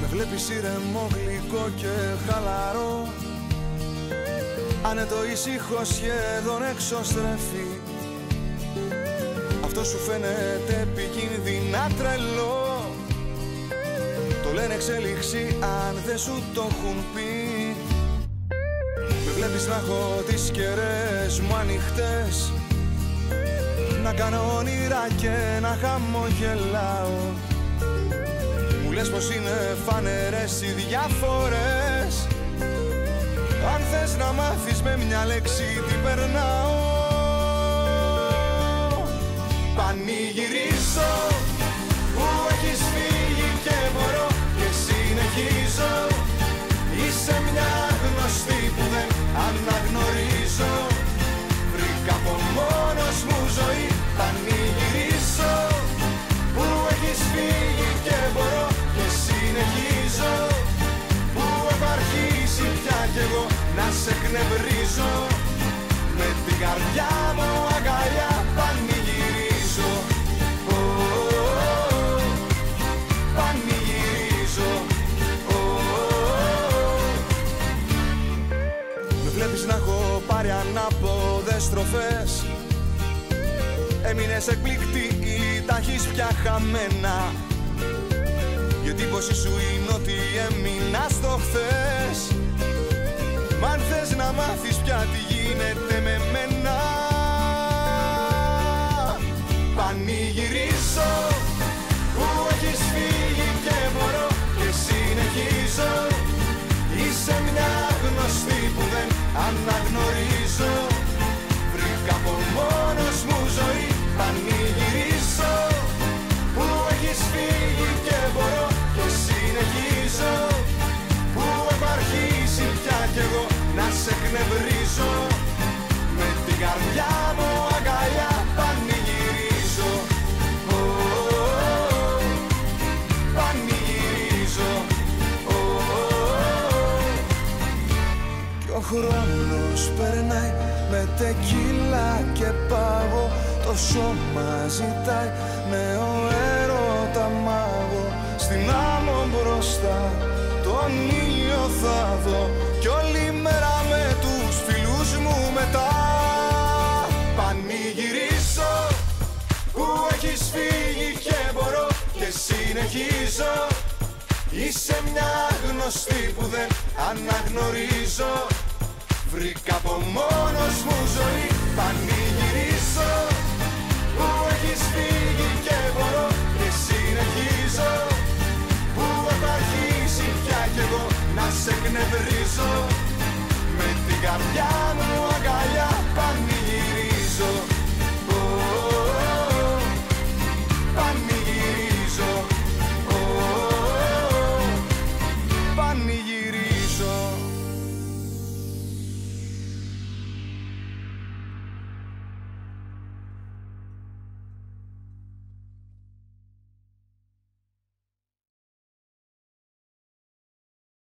Με βλέπεις ήρεμο, γλυκό και χαλαρό. Άνετο ήσυχο σχεδόν εξωστρεφή Αυτό σου φαίνεται επικίνδυνα τρελό. Το λένε εξέλιξη αν δεν σου το έχουν πει Με βλέπεις να έχω τις κεραίες μου ανοιχτές. Να κάνω όνειρα και να χαμογελάω. Μου λες πως είναι φανερές οι διαφορές. Αν θες να μάθεις με μια λέξη τι περνάω σε εκνευρίζω. Με την καρδιά μου αγκαλιά πανηγυρίζω. Ω, ω, ω, Πανηγυρίζω. Ω, ω, ω. Με βλέπεις να έχω πάρει ανάποδες στροφές. Έμεινες εκπληκτή ή τα έχεις πια χαμένα. Η εντύπωση σου είναι ότι έμεινα στο χθες. Μ' αν θες να μάθεις πια τι γίνεται με μένα. Πανηγυρίζω που έχεις φύγει και μπορώ και συνεχίζω. Είσαι μια γνωστή που δεν αναγνωρίζω. Βρήκα από μόνος μου ζωή Πανηγυρίζω. Που έχεις φύγει και μπορώ και συνεχίζω. Που έχω αρχίσει πια κι εγώ να σε εκνευρίζω Με την καρδιά μου αγκαλιά πανηγυρίζω. Ω, ω, ω, Πανηγυρίζω. Ω, ω, ω, κι ο χρόνος περνάει. Με τεκίλα και πάγο Το σώμα ζητάει. Νέο έρωτα μάγο Στην άμμο μπροστά. Τον ήλιο θα δω συνεχίζω. Είσαι μια γνωστή που δεν αναγνωρίζω. Βρήκα από μόνος μου ζωή Πανηγυρίζω. Που έχεις φύγει και μπορώ και συνεχίζω. Που έχω αρχίσει πια κι εγώ να σε εκνευρίζω. Με την καρδιά μου